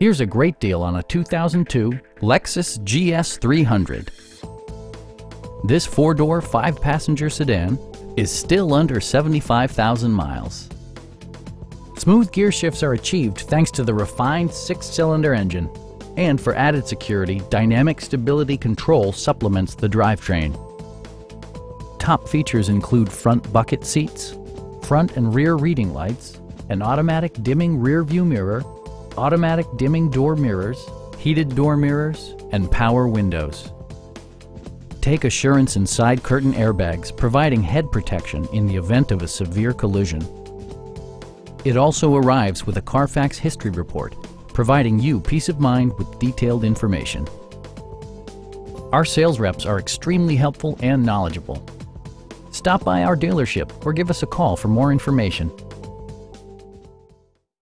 Here's a great deal on a 2002 Lexus GS 300. This four-door, five-passenger sedan is still under 75,000 miles. Smooth gear shifts are achieved thanks to the refined six-cylinder engine. And for added security, Dynamic Stability Control supplements the drivetrain. Top features include front bucket seats, front and rear reading lights, an automatic dimming rear view mirror, automatic dimming door mirrors, heated door mirrors, and power windows. Take assurance in side curtain airbags, providing head protection in the event of a severe collision. It also arrives with a Carfax history report, providing you peace of mind with detailed information. Our sales reps are extremely helpful and knowledgeable. Stop by our dealership or give us a call for more information.